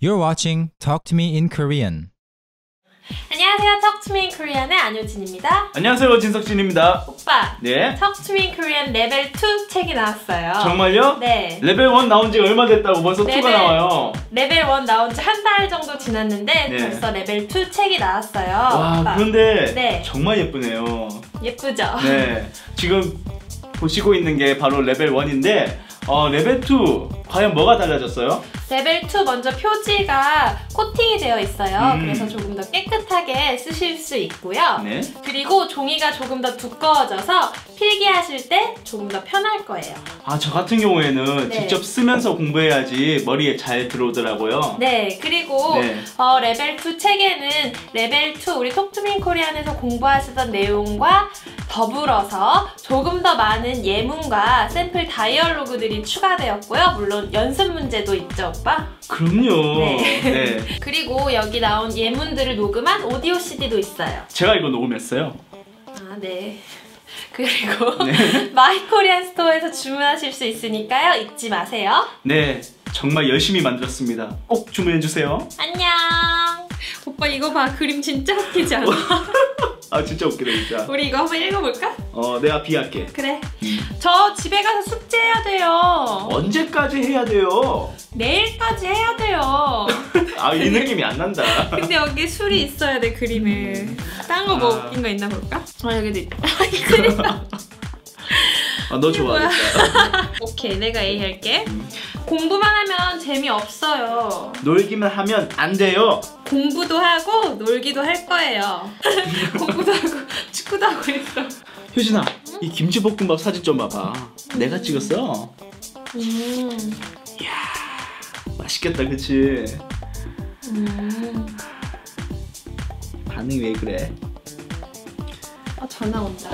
You're watching Talk to Me in Korean. 안녕하세요. Talk to me in Korean의 안효진입니다. 안녕하세요 진석진입니다. 오빠, 네. Talk to me in Korean 레벨 2 책이 나왔어요. 정말요? 네. 레벨 1 나온 지 얼마 됐다고 벌써 레벨- 2가 나와요. 레벨 1 나온 지 한 달 정도 지났는데 네. 벌써 레벨 2 책이 나왔어요. 와 오빠. 그런데 네. 정말 예쁘네요. 예쁘죠? 네. 지금 보시고 있는 게 바로 레벨 1인데 어, 레벨 2 과연 뭐가 달라졌어요? 레벨 2 먼저 표지가 코팅이 되어 있어요. 음. 그래서 조금 더 깨끗하게 쓰실 수 있고요. 네. 그리고 종이가 조금 더 두꺼워져서 필기하실 때 조금 더 편할 거예요. 아 저 같은 경우에는 네. 직접 쓰면서 공부해야지 머리에 잘 들어오더라고요. 네, 그리고 네. 어, 레벨 2 책에는 레벨 2 우리 톡투민 코리안에서 공부하시던 내용과 더불어서 조금 더 많은 예문과 샘플 다이얼로그들이 추가되었고요. 물론 연습 문제도 있죠, 오빠? 그럼요. 네. 네. 그리고 여기 나온 예문들을 녹음한 오디오 CD도 있어요. 제가 이거 녹음했어요. 아, 네. 그리고 네. 마이코리안 스토어에서 주문하실 수 있으니까요. 잊지 마세요. 네. 정말 열심히 만들었습니다. 꼭 주문해 주세요. 안녕. 오빠 이거 봐. 그림 진짜 웃기지 않아? 아 진짜 웃기다 진짜. 우리 이거 한번 읽어볼까? 어 내가 비할게. 그래. 저 집에 가서 숙제해야 돼요. 언제까지 해야 돼요? 내일까지 해야 돼요. 아 이 느낌이 안 난다. 근데 여기 술이 있어야 돼 그림에. 딴 거 뭐 아. 웃긴 거 있나 볼까? 아 여기도 있다. 이 그림. 아너 좋아하겠다. 오케이 내가 A 할게. 공부만 하면 재미 없어요. 놀기만 하면 안 돼요. 공부도 하고 놀기도 할 거예요. 공부도 하고 축구도 하고 있어. 효진아, 이 김치볶음밥 사진 좀 봐봐. 내가 찍었어. 음. 맛있겠다, 그치? 음. 반응이 왜 그래? 아 전화 온다.